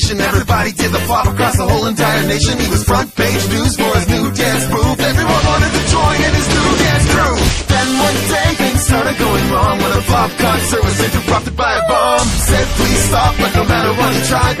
sensation. Everybody did the pop across the whole entire nation. He was front page news for his new dance move. Everyone wanted to join in his new dance crew. Then one day things started going wrong when a pop concert was interrupted by a bomb. Said please stop, but no matter what he tried,